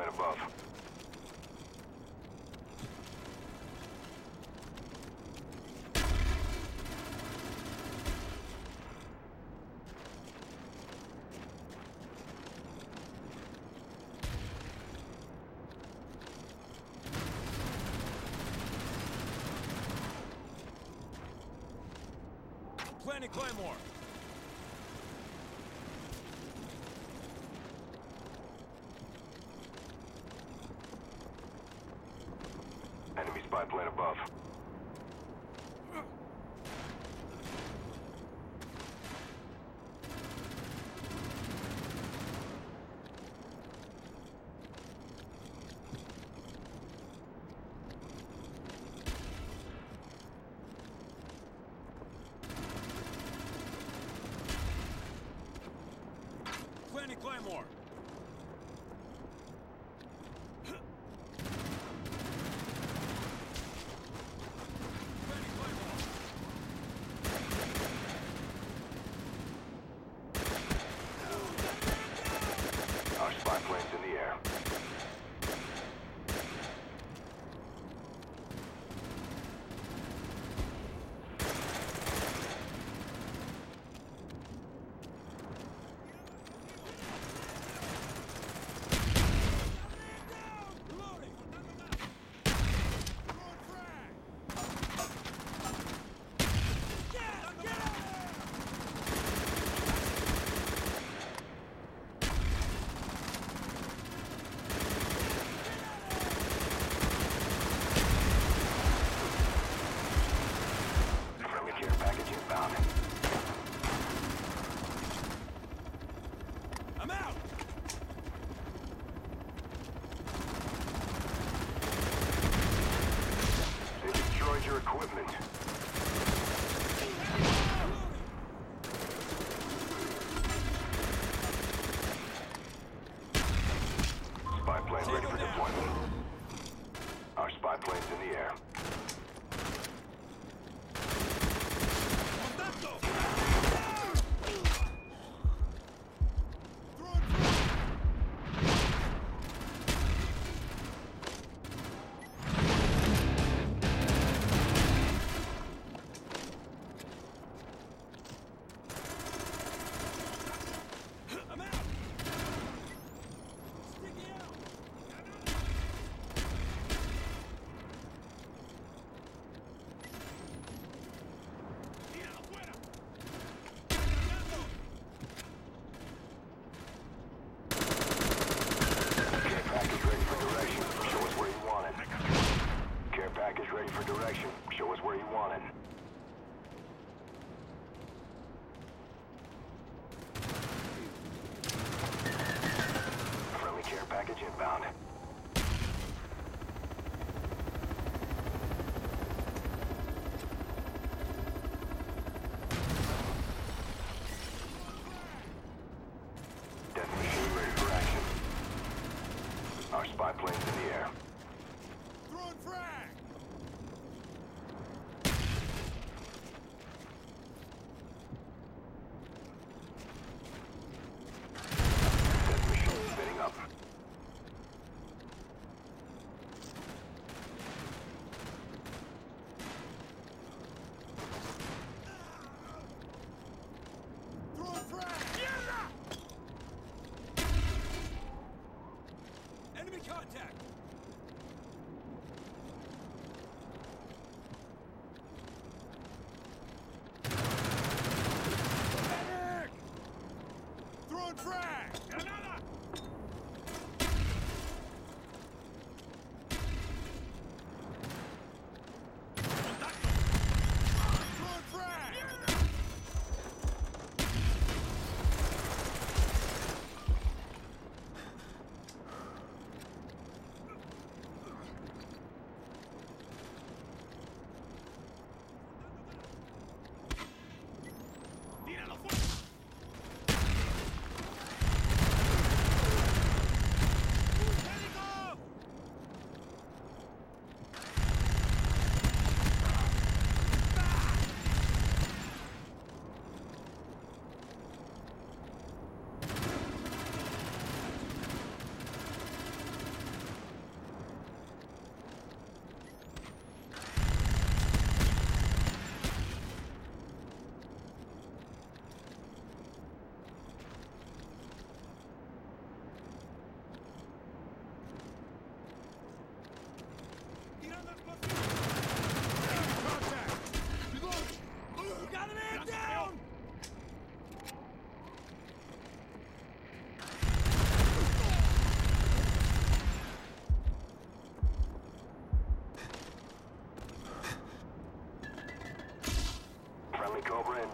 plane above. Planting Claymore! Spy plane above. Claymore!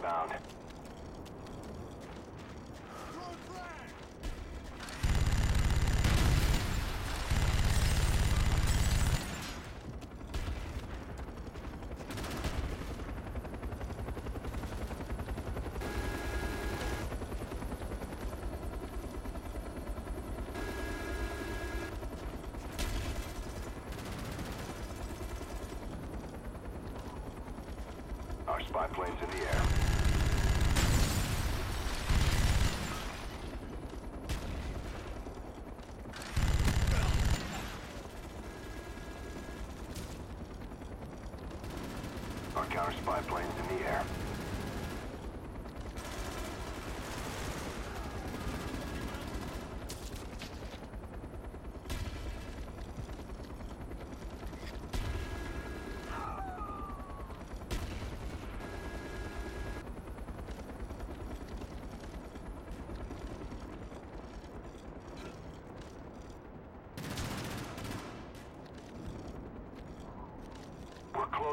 found. Our spy plane's in the air. Our counter spy planes in the air.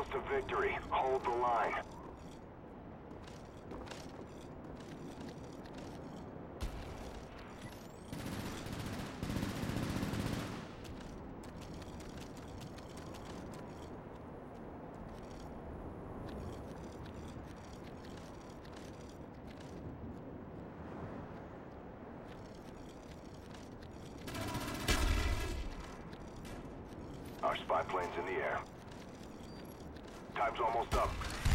Close to victory. Hold the line. Our spy plane's in the air. Time's almost up.